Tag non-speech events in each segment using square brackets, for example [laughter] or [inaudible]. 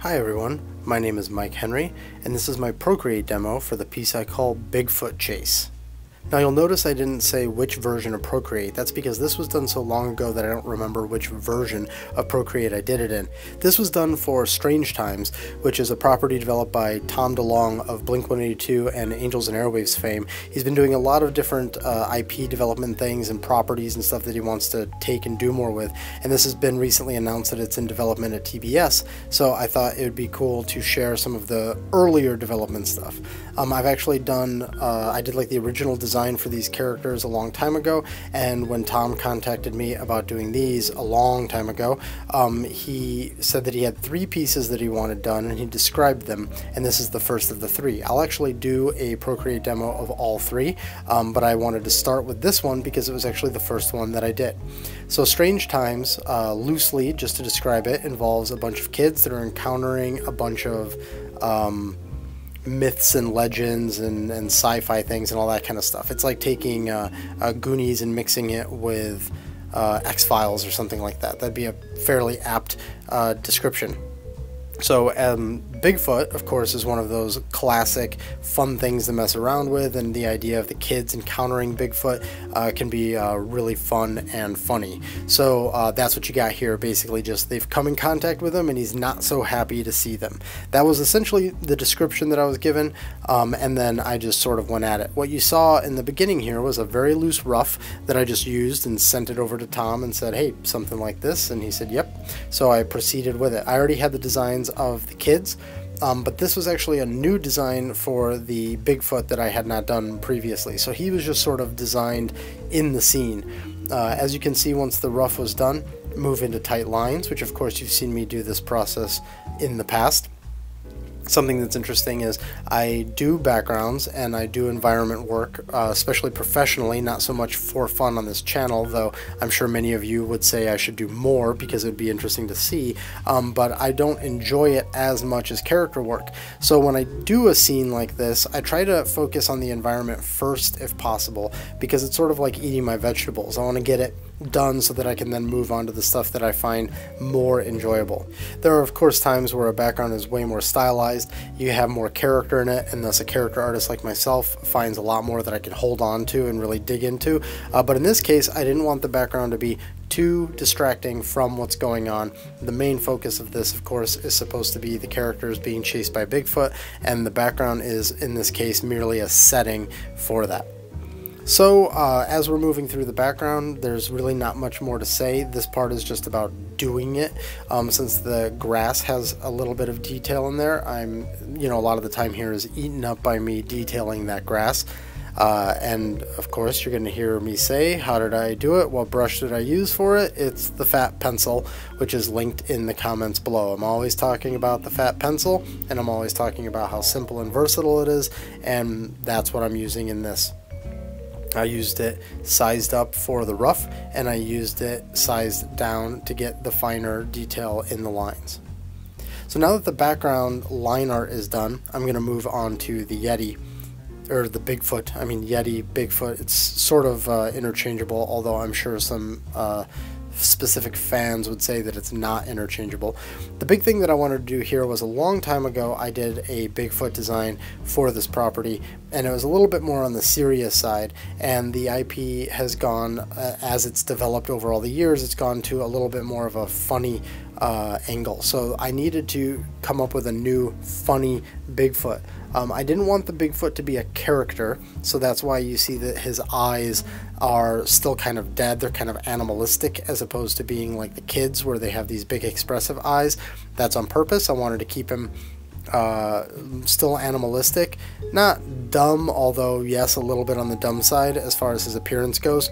Hi everyone, my name is Mike Henry, and this is my Procreate demo for the piece I call Bigfoot Chase. Now you'll notice I didn't say which version of Procreate. That's because this was done so long ago that I don't remember which version of Procreate I did it in. This was done for Strange Times, which is a property developed by Tom DeLonge of Blink-182 and Angels and Airwaves fame. He's been doing a lot of different uh, IP development things and properties and stuff that he wants to take and do more with, and this has been recently announced that it's in development at TBS, so I thought it would be cool to share some of the earlier development stuff. Um, I've actually done, uh, I did like the original design for these characters a long time ago, and when Tom contacted me about doing these a long time ago, um, he said that he had three pieces that he wanted done, and he described them, and this is the first of the three. I'll actually do a Procreate demo of all three, um, but I wanted to start with this one because it was actually the first one that I did. So Strange Times, uh, loosely, just to describe it, involves a bunch of kids that are encountering a bunch of um, myths and legends and, and sci-fi things and all that kind of stuff. It's like taking uh, uh, Goonies and mixing it with uh, X-Files or something like that. That'd be a fairly apt uh, description. So um, Bigfoot, of course, is one of those classic fun things to mess around with, and the idea of the kids encountering Bigfoot uh, can be uh, really fun and funny. So uh, that's what you got here. Basically, just they've come in contact with him, and he's not so happy to see them. That was essentially the description that I was given, um, and then I just sort of went at it. What you saw in the beginning here was a very loose rough that I just used and sent it over to Tom and said, "Hey, something like this," and he said, "Yep." So I proceeded with it. I already had the designs of the kids. Um, but this was actually a new design for the Bigfoot that I had not done previously. So he was just sort of designed in the scene. Uh, as you can see, once the rough was done, move into tight lines, which of course you've seen me do this process in the past something that's interesting is I do backgrounds and I do environment work, uh, especially professionally, not so much for fun on this channel, though I'm sure many of you would say I should do more because it would be interesting to see, um, but I don't enjoy it as much as character work. So when I do a scene like this, I try to focus on the environment first if possible because it's sort of like eating my vegetables. I want to get it done so that I can then move on to the stuff that I find more enjoyable. There are of course times where a background is way more stylized, you have more character in it, and thus a character artist like myself finds a lot more that I can hold on to and really dig into. Uh, but in this case, I didn't want the background to be too distracting from what's going on. The main focus of this, of course, is supposed to be the characters being chased by Bigfoot, and the background is, in this case, merely a setting for that. So, uh, as we're moving through the background, there's really not much more to say. This part is just about doing it. Um, since the grass has a little bit of detail in there, I'm, you know, a lot of the time here is eaten up by me detailing that grass. Uh, and of course, you're going to hear me say, How did I do it? What brush did I use for it? It's the Fat Pencil, which is linked in the comments below. I'm always talking about the Fat Pencil, and I'm always talking about how simple and versatile it is, and that's what I'm using in this. I used it sized up for the rough and I used it sized down to get the finer detail in the lines. So now that the background line art is done, I'm going to move on to the Yeti, or the Bigfoot. I mean Yeti, Bigfoot, it's sort of uh, interchangeable, although I'm sure some uh, specific fans would say that it's not interchangeable. The big thing that I wanted to do here was a long time ago I did a Bigfoot design for this property and it was a little bit more on the serious side and the IP has gone uh, as it's developed over all the years it's gone to a little bit more of a funny uh, angle so I needed to come up with a new funny Bigfoot um, I didn't want the Bigfoot to be a character, so that's why you see that his eyes are still kind of dead. They're kind of animalistic as opposed to being like the kids where they have these big expressive eyes. That's on purpose. I wanted to keep him uh, still animalistic. Not dumb, although, yes, a little bit on the dumb side as far as his appearance goes.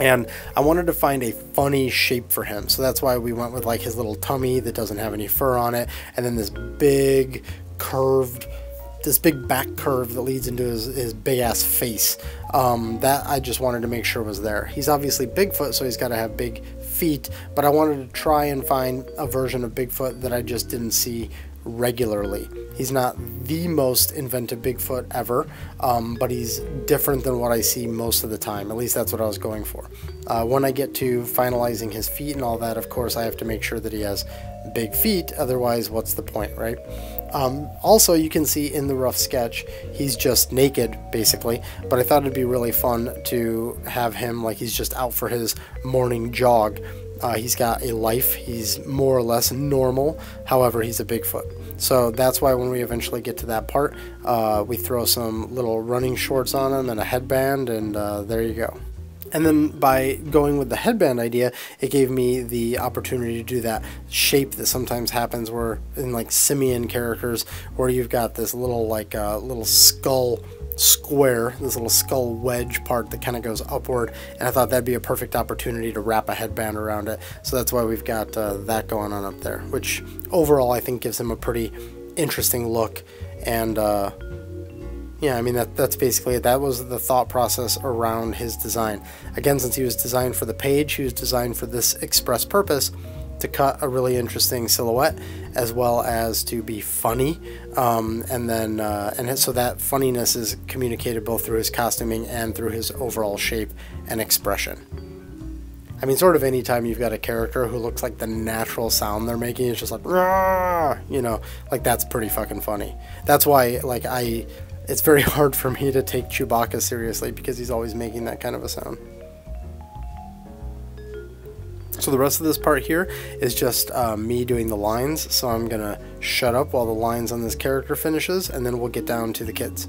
And I wanted to find a funny shape for him. So that's why we went with like his little tummy that doesn't have any fur on it. And then this big curved this big back curve that leads into his, his big ass face. Um, that I just wanted to make sure was there. He's obviously Bigfoot, so he's got to have big feet, but I wanted to try and find a version of Bigfoot that I just didn't see regularly. He's not the most inventive Bigfoot ever, um, but he's different than what I see most of the time. At least that's what I was going for. Uh, when I get to finalizing his feet and all that, of course, I have to make sure that he has big feet, otherwise, what's the point, right? Um, also, you can see in the rough sketch, he's just naked, basically, but I thought it'd be really fun to have him like he's just out for his morning jog. Uh, he's got a life, he's more or less normal, however, he's a Bigfoot. So that's why when we eventually get to that part, uh, we throw some little running shorts on him and a headband, and uh, there you go. And then by going with the headband idea, it gave me the opportunity to do that shape that sometimes happens where in like simian characters where you've got this little like uh, little skull square, this little skull wedge part that kind of goes upward, and I thought that'd be a perfect opportunity to wrap a headband around it. So that's why we've got uh, that going on up there, which overall I think gives him a pretty interesting look and uh, yeah, I mean that that's basically it. That was the thought process around his design. Again, since he was designed for the page, he was designed for this express purpose to cut a really interesting silhouette as well as to be funny. Um, and then uh, and so that funniness is communicated both through his costuming and through his overall shape and expression. I mean sort of anytime you've got a character who looks like the natural sound they're making it's just like you know like that's pretty fucking funny. That's why like I it's very [laughs] hard for me to take Chewbacca seriously because he's always making that kind of a sound. So the rest of this part here is just uh, me doing the lines, so I'm to shut up while the lines on this character finishes, and then we'll get down to the kids.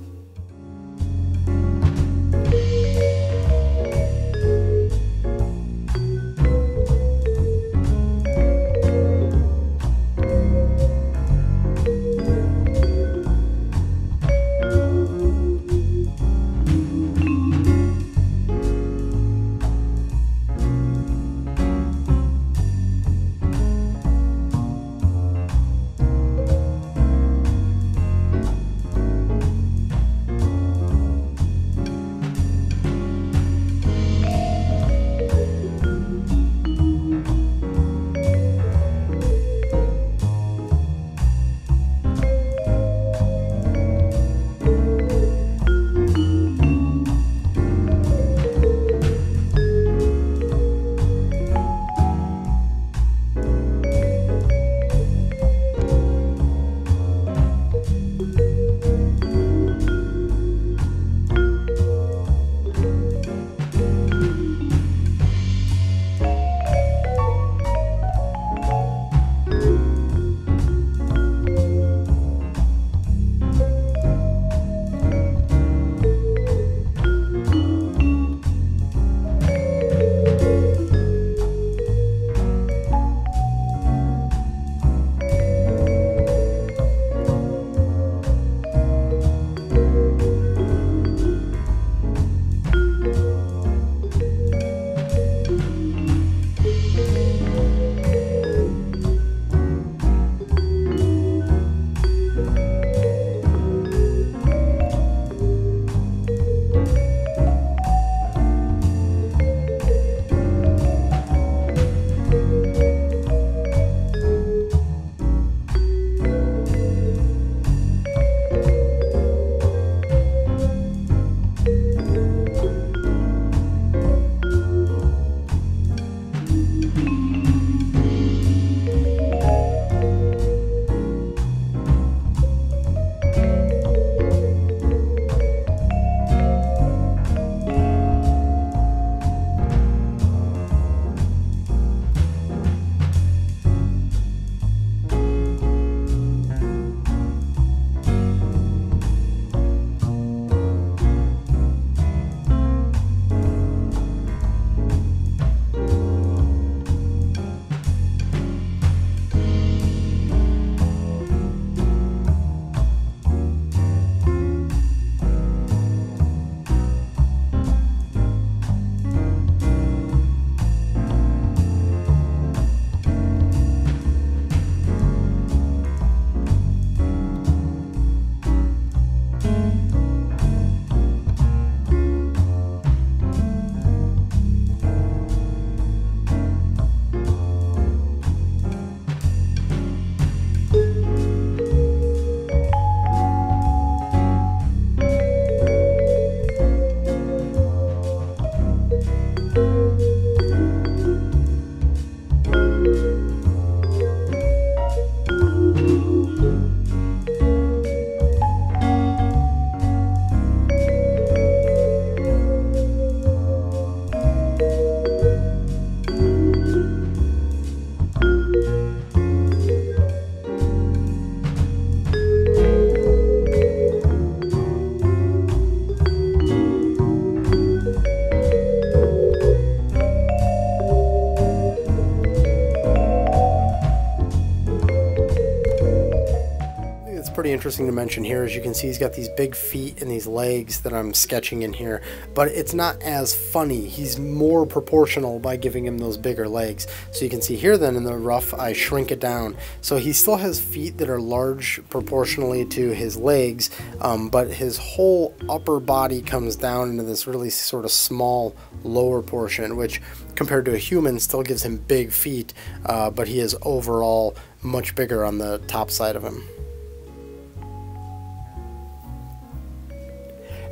Interesting to mention here. As you can see, he's got these big feet and these legs that I'm sketching in here, but it's not as funny. He's more proportional by giving him those bigger legs. So you can see here then in the rough, I shrink it down. So he still has feet that are large proportionally to his legs, um, but his whole upper body comes down into this really sort of small lower portion, which compared to a human still gives him big feet, uh, but he is overall much bigger on the top side of him.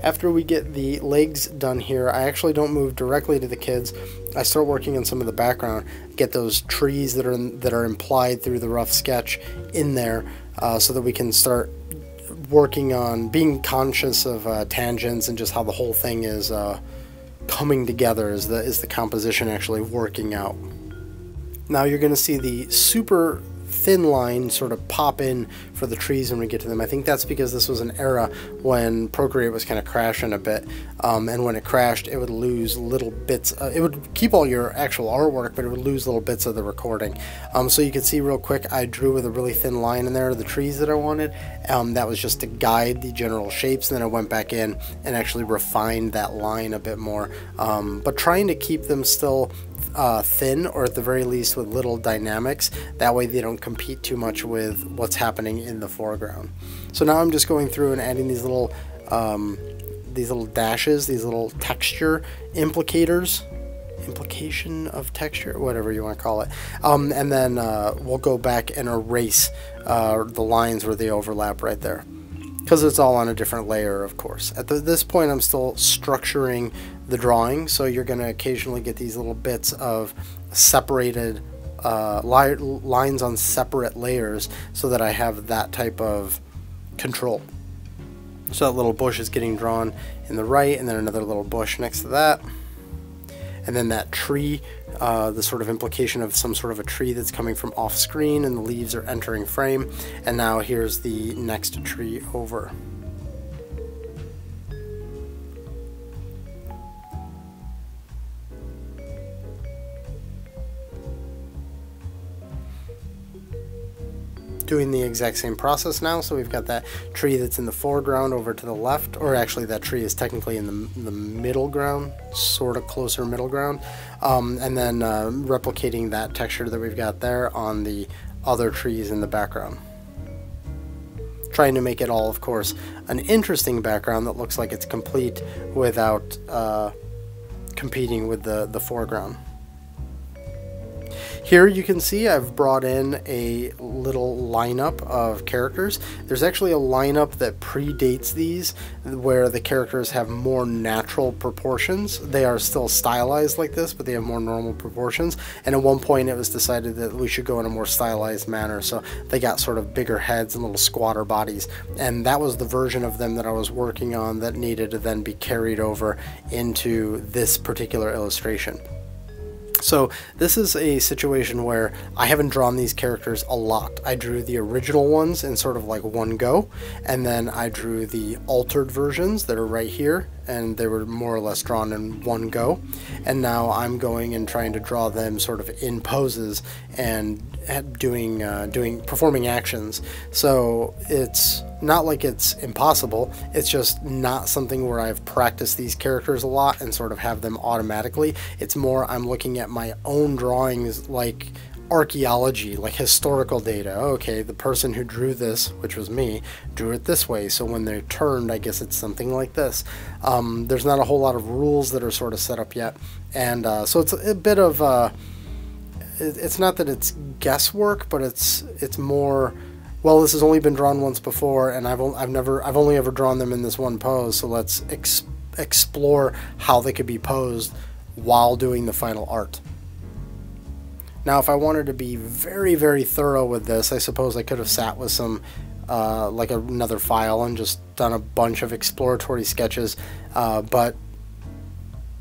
After we get the legs done here, I actually don't move directly to the kids. I start working on some of the background, get those trees that are that are implied through the rough sketch in there, uh, so that we can start working on being conscious of uh, tangents and just how the whole thing is uh, coming together. Is the is the composition actually working out? Now you're going to see the super thin line sort of pop in for the trees when we get to them. I think that's because this was an era when Procreate was kind of crashing a bit, um, and when it crashed, it would lose little bits. Uh, it would keep all your actual artwork, but it would lose little bits of the recording. Um, so you can see real quick, I drew with a really thin line in there the trees that I wanted. Um, that was just to guide the general shapes, and then I went back in and actually refined that line a bit more. Um, but trying to keep them still uh, thin or at the very least with little dynamics. That way they don't compete too much with what's happening in the foreground. So now I'm just going through and adding these little um, these little dashes, these little texture implicators implication of texture, whatever you want to call it. Um, and then uh, we'll go back and erase uh, the lines where they overlap right there. Because it's all on a different layer, of course. At the, this point, I'm still structuring the drawing, so you're going to occasionally get these little bits of separated uh, li lines on separate layers so that I have that type of control. So that little bush is getting drawn in the right, and then another little bush next to that. And then that tree, uh, the sort of implication of some sort of a tree that's coming from off screen, and the leaves are entering frame. And now here's the next tree over. Doing the exact same process now. So we've got that tree that's in the foreground over to the left, or actually that tree is technically in the, the middle ground, sort of closer middle ground. Um, and then uh, replicating that texture that we've got there on the other trees in the background. Trying to make it all, of course, an interesting background that looks like it's complete without uh, competing with the, the foreground. Here you can see I've brought in a little lineup of characters. There's actually a lineup that predates these where the characters have more natural proportions. They are still stylized like this, but they have more normal proportions. And at one point it was decided that we should go in a more stylized manner. So they got sort of bigger heads and little squatter bodies. And that was the version of them that I was working on that needed to then be carried over into this particular illustration. So this is a situation where I haven't drawn these characters a lot. I drew the original ones in sort of like one go, and then I drew the altered versions that are right here, and they were more or less drawn in one go. And now I'm going and trying to draw them sort of in poses and doing uh, doing performing actions. So it's not like it's impossible. It's just not something where I've practiced these characters a lot and sort of have them automatically. It's more I'm looking at my own drawings like archaeology, like historical data. Okay, the person who drew this, which was me, drew it this way. So when they're turned, I guess it's something like this. Um, there's not a whole lot of rules that are sort of set up yet, and uh, so it's a, bit of. Uh, it's not that it's guesswork, but it's it's more. Well, this has only been drawn once before, and I've I've never I've only ever drawn them in this one pose. So let's ex explore how they could be posed while doing the final art. Now, if I wanted to be very very thorough with this, I suppose I could have sat with some uh, like another file and just done a bunch of exploratory sketches, uh, but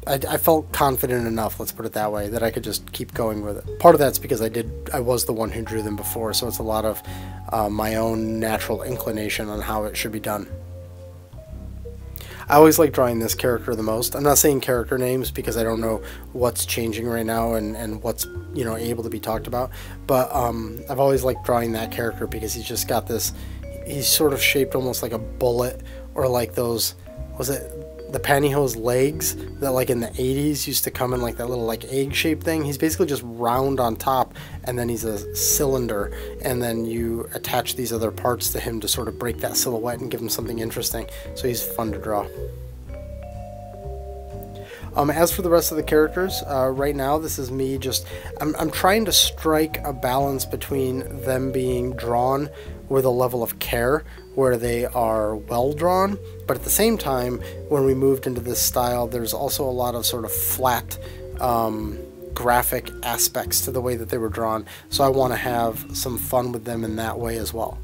I, I, felt confident enough, let's put it that way, that I could just keep going with it. Part of that's because I did, I was the one who drew them before, so it's a lot of uh, my own natural inclination on how it should be done. I always like drawing this character the most. I'm not saying character names because I don't know what's changing right now and, and what's you know able to be talked about. But um, I've always liked drawing that character because he's just got this he's sort of shaped almost like a bullet or like those was it the pantyhose legs that like in the 80s used to come in like that little like egg shaped thing he's basically just round on top and then he's a cylinder and then you attach these other parts to him to sort of break that silhouette and give him something interesting. So he's fun to draw. Um, as for the rest of the characters, uh, right now this is me just, I'm, I'm trying to strike a balance between them being drawn with a level of care where they are well drawn, but at the same time, when we moved into this style, there's also a lot of sort of flat um, graphic aspects to the way that they were drawn, so I want to have some fun with them in that way as well.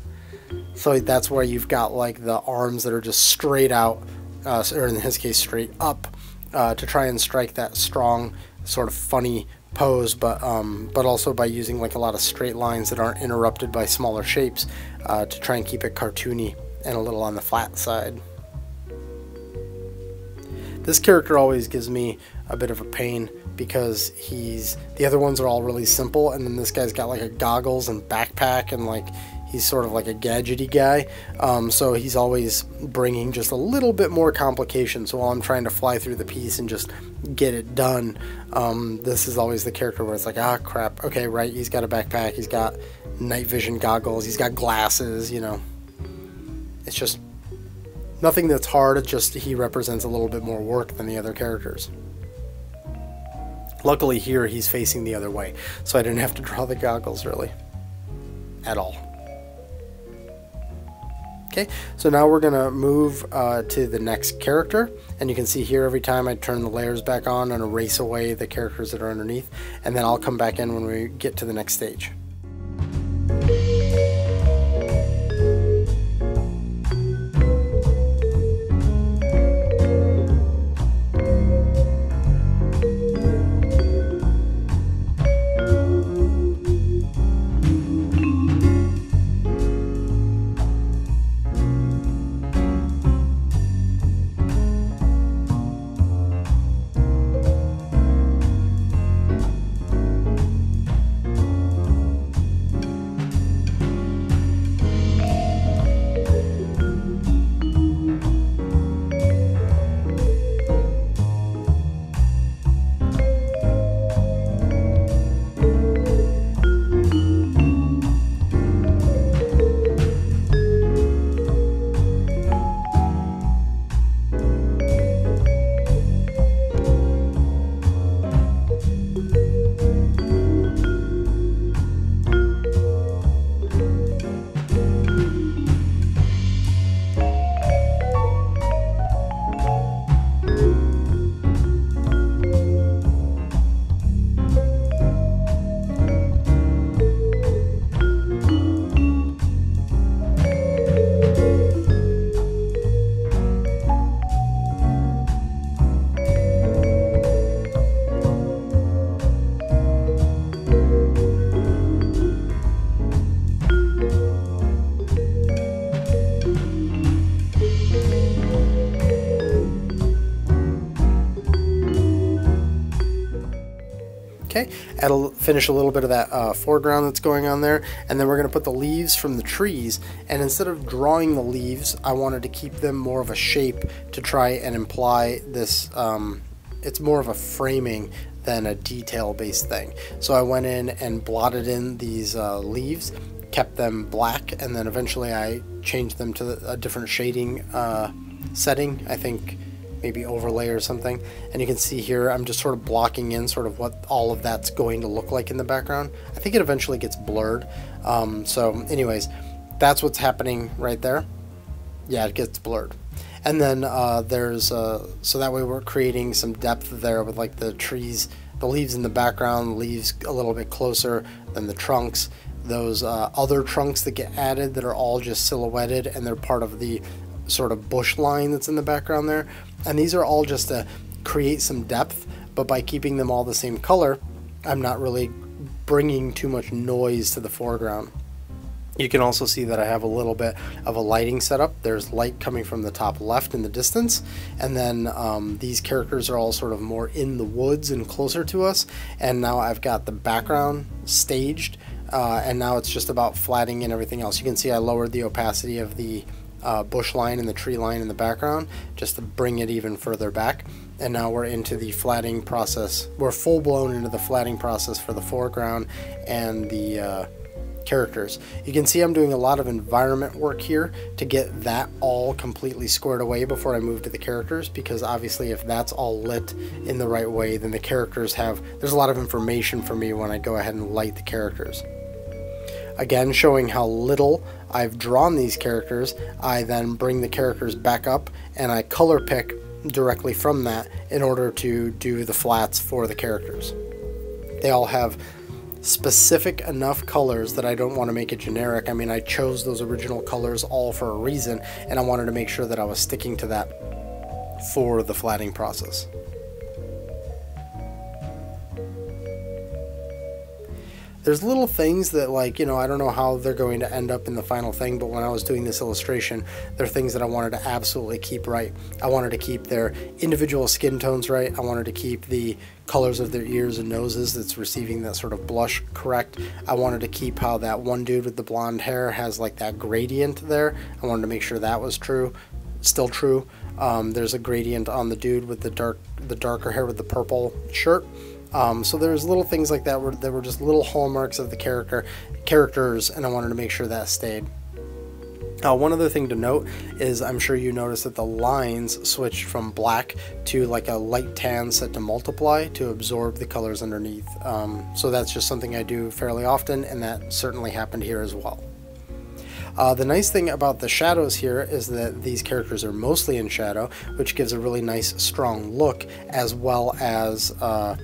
So that's where you've got like the arms that are just straight out, uh, or in his case, straight up, uh, to try and strike that strong, sort of funny pose, but um, but also by using like a lot of straight lines that aren't interrupted by smaller shapes uh, to try and keep it cartoony and a little on the flat side. This character always gives me a bit of a pain because he's the other ones are all really simple and then this guy's got like a goggles and backpack and like he's sort of like a gadgety guy um, so he's always bringing just a little bit more complication so while i'm trying to fly through the piece and just get it done um, this is always the character where it's like ah crap okay right he's got a backpack he's got night vision goggles he's got glasses you know it's just nothing that's hard it's just he represents a little bit more work than the other characters Luckily here he's facing the other way, so I didn't have to draw the goggles really. At all. Okay, so now we're to move uh, to the next character. And you can see here every time I turn the layers back on and erase away the characters that are underneath. And then I'll come back in when we get to the next stage. Okay, a, finish a little bit of that uh, foreground that's going on there, and then we're going to put the leaves from the trees, and instead of drawing the leaves, I wanted to keep them more of a shape to try and imply this, um, it's more of a framing than a detail-based thing. So I went in and blotted in these uh, leaves, kept them black, and then eventually I changed them to a different shading uh, setting, I think maybe overlay or something. And you can see here, I'm just sort of blocking in sort of what all of that's going to look like in the background. I think it eventually gets blurred. Um, so anyways, that's what's happening right there. Yeah, it gets blurred. And then uh, there's, uh, so that way we're creating some depth there with like the trees, the leaves in the background, leaves a little bit closer than the trunks those uh, other trunks that get added that are all just silhouetted and they're part of the sort of bush line that's in the background there. And these are all just to create some depth, but by keeping them all the same color, I'm not really bringing too much noise to the foreground. You can also see that I have a little bit of a lighting setup. There's light coming from the top left in the distance, and then um, these characters are all sort of more in the woods and closer to us. And now I've got the background staged uh, and now it's just about flattening and everything else. You can see I lowered the opacity of the uh, bush line and the tree line in the background just to bring it even further back. And now we're into the flatting process. We're full blown into the flatting process for the foreground and the uh, characters. You can see I'm doing a lot of environment work here to get that all completely squared away before I move to the characters because obviously if that's all lit in the right way then the characters have there's a lot of information for me when I go ahead and light the characters. Again, showing how little I've drawn these characters, I then bring the characters back up and I color pick directly from that in order to do the flats for the characters. They all have specific enough colors that I don't want to make it generic. I mean, I chose those original colors all for a reason, and I wanted to make sure that I was sticking to that for the flatting process. There's little things that like you know i don't know how they're going to end up in the final thing but when i was doing this illustration there are things that i wanted to absolutely keep right. I wanted to keep their individual skin tones right. I wanted to keep the colors of their ears and noses that's receiving that sort of blush correct. I wanted to keep how that one dude with the blonde hair has like that gradient there. I wanted to make sure that was true still true. Um, there's a gradient on the dude with the dark the darker hair with the purple shirt um, so there's little things like that where that were just little hallmarks of the character characters, and I wanted to make sure that stayed. Uh, one other thing to note is I'm sure you noticed that the lines switched from black to like a light tan set to multiply to absorb the colors underneath. Um, so that's just something I do fairly often, and that certainly happened here as well. Uh, the nice thing about the shadows here is that these characters are mostly in shadow, which gives a really nice strong look as well as uh,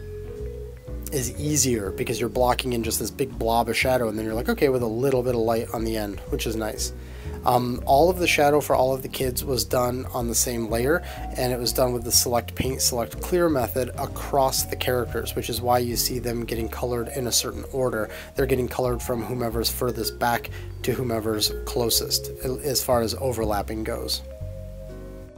is easier because you're blocking in just this big blob of shadow and then you're like okay with a little bit of light on the end which is nice. Um, all of the shadow for all of the kids was done on the same layer and it was done with the select paint select clear method across the characters which is why you see them getting colored in a certain order. They're getting colored from whomever's furthest back to whomever's closest as far as overlapping goes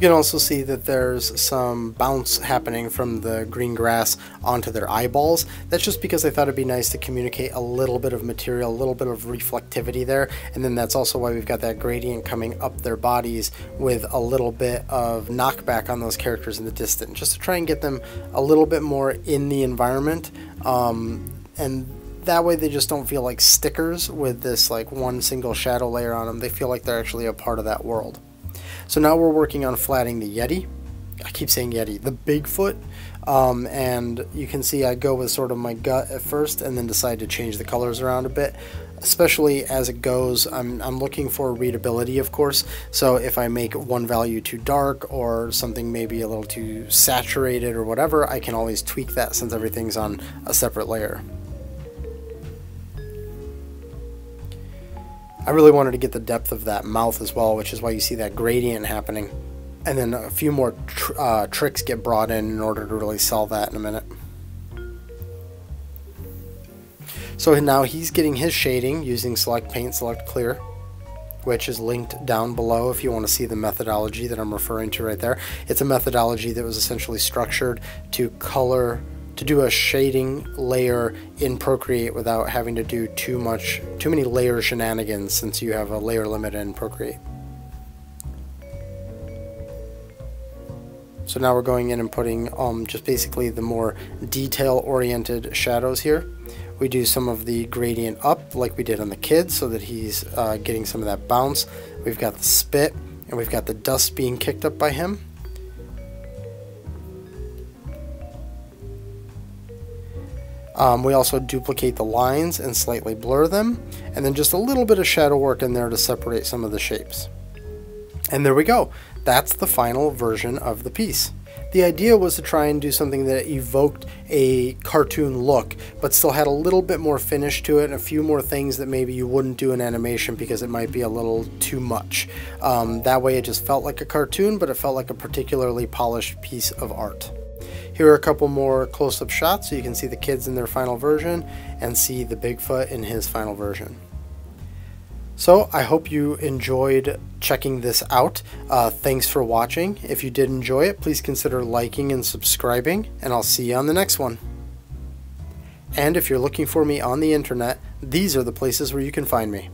you can also see that there's some bounce happening from the green grass onto their eyeballs. That's just because I thought it'd be nice to communicate a little bit of material, a little bit of reflectivity there. And then that's also why we've got that gradient coming up their bodies with a little bit of knockback on those characters in the distance, just to try and get them a little bit more in the environment. Um, and that way they just don't feel like stickers with this like one single shadow layer on them. They feel like they're actually a part of that world. So now we're working on flatting the Yeti. I keep saying Yeti, the Bigfoot. Um, and you can see I go with sort of my gut at first and then decide to change the colors around a bit. Especially as it goes, I'm, I'm looking for readability, of course. So if I make one value too dark or something maybe a little too saturated or whatever, I can always tweak that since everything's on a separate layer. I really wanted to get the depth of that mouth as well, which is why you see that gradient happening. And then a few more tr uh, tricks get brought in in order to really sell that in a minute. So now he's getting his shading using Select Paint, Select Clear, which is linked down below if you want to see the methodology that I'm referring to right there. It's a methodology that was essentially structured to color to do a shading layer in Procreate without having to do too much, too many layer shenanigans since you have a layer limit in Procreate. So now we're going in and putting um, just basically the more detail-oriented shadows here. We do some of the gradient up like we did on the kid so that he's uh, getting some of that bounce. We've got the spit and we've got the dust being kicked up by him. Um, we also duplicate the lines and slightly blur them, and then just a little bit of shadow work in there to separate some of the shapes. And there we go. That's the final version of the piece. The idea was to try and do something that evoked a cartoon look, but still had a little bit more finish to it and a few more things that maybe you wouldn't do in animation because it might be a little too much. Um, that way it just felt like a cartoon, but it felt like a particularly polished piece of art. Here are a couple more close-up shots so you can see the kids in their final version and see the Bigfoot in his final version. So I hope you enjoyed checking this out. Uh, thanks for watching. If you did enjoy it, please consider liking and subscribing, and I'll see you on the next one. And if you're looking for me on the internet, these are the places where you can find me.